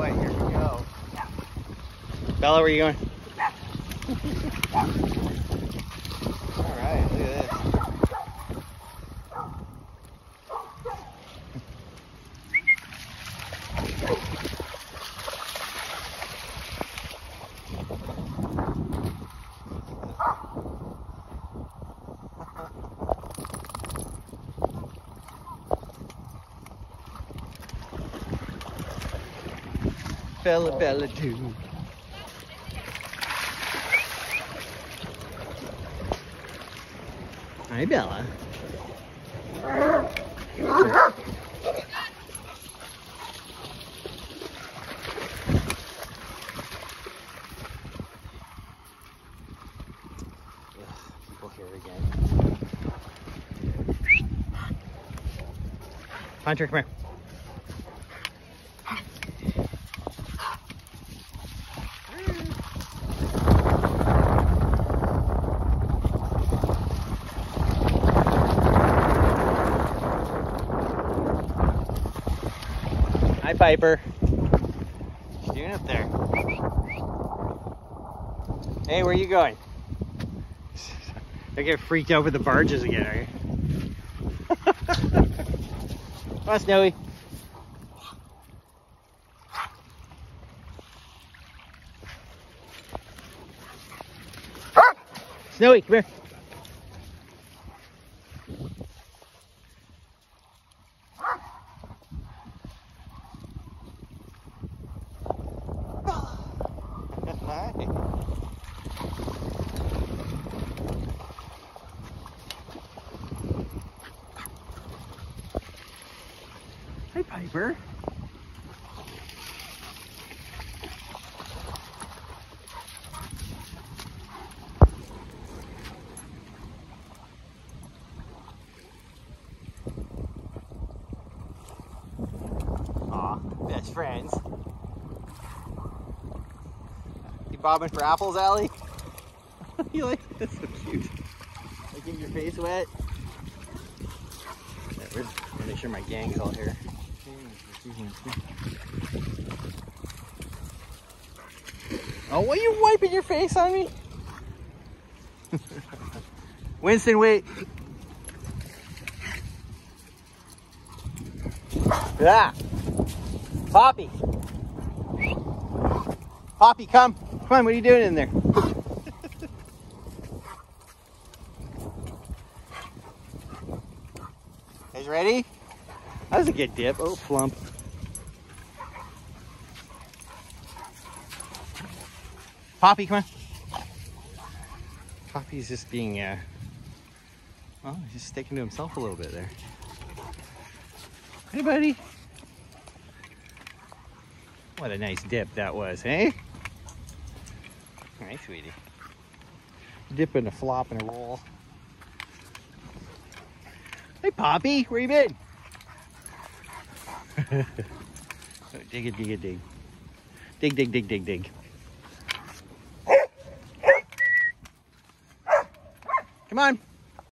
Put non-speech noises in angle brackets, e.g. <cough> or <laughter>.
boy, here we go. Bella, where are you going? All right, look at this. Bella, Bella, too. Hi, Bella. Ugh, here again. Hunter, come here. Hi, Piper. What you doing up there? Hey, where are you going? I get freaked out with the barges again, are you? <laughs> Come on, Snowy. Ah! Snowy, come here. Hi, Piper. Best friends. You bobbing for apples, Aly? <laughs> you like that's so cute. Like getting your face wet? Yeah, we're- we're Make sure my gang's all here. Oh, what are you wiping your face on me? <laughs> Winston, wait. Yeah. Poppy. Poppy, come. Come on, what are you doing in there? <laughs> Guys ready? That was a good dip. Oh, flump. Poppy, come on. Poppy's just being, uh, well, he's just sticking to himself a little bit there. Hey, buddy. What a nice dip that was, hey? All sweetie. Dip and a flop and a roll. Hey, Poppy, where you been? <laughs> dig it, dig it, dig. Dig, dig, dig, dig, dig. Come on.